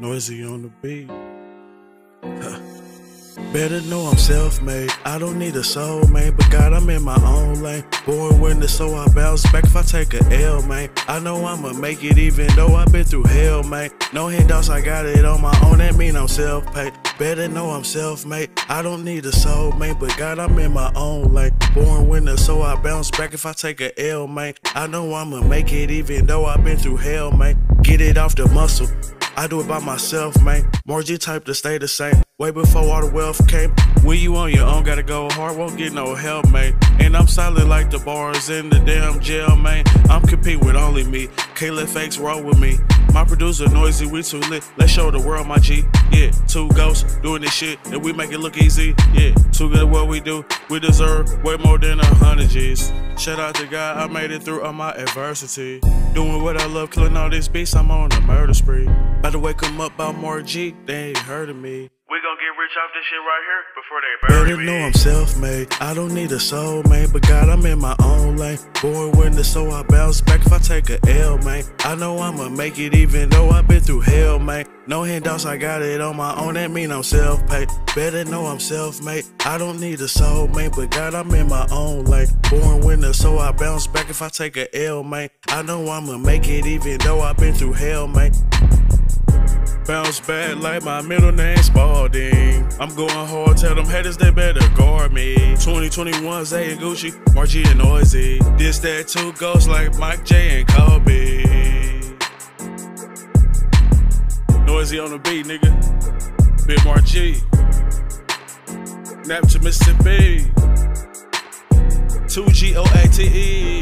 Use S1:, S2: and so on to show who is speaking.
S1: noisy on the beat. Better know I'm self-made. I don't need a soulmate, but God, I'm in my own lane. Born winner, so I bounce back if I take a L, man. I know I'ma make it even though I've been through hell, man. No handouts, I got it on my own, that mean I'm self-paid. Better know I'm self-made. I don't need a soulmate, but God, I'm in my own lane. Born winner, so I bounce back if I take a L, man. I know I'ma make it even though I've been through hell, man. Get it off the muscle. I do it by myself, man. G type to stay the same. Way before all the wealth came. When you on your own, gotta go hard, won't get no help, man. And I'm solid like the bars in the damn jail, man. I'm competing with only me. Can't let fakes roll with me. My producer noisy, we too lit. Let's show the world my G. Yeah, two ghosts doing this shit, and we make it look easy. Yeah, too good at what we do. We deserve way more than a hundred G's. Shout out to God, I made it through all my adversity. Doing what I love, killing all these beats, I'm on a murder spree. About to wake them up about more G, they ain't heard of me.
S2: We gon' get rich off this shit right here before they bury
S1: Better
S2: me.
S1: know I'm self-made. I don't need a soul soulmate, but God, I'm in my own lane. Born winner, so I bounce back if I take a L, man. I know I'ma make it even though I've been through hell, man. No handouts, I got it on my own. That mean I'm self-paid. Better know I'm self-made. I don't need a soul soulmate, but God, I'm in my own lane. Born winner, so I bounce back if I take a L, man. I know I'ma make it even though I've been through hell, man. Bounce back like my middle name Spalding. I'm going hard, tell them haters they better guard me. 2021 Zay and Gucci, Margie and Noisy. This that two ghosts like Mike J and Kobe. Noisy on the beat, nigga. Big Margie. Napture, Mississippi. 2 G O A T E.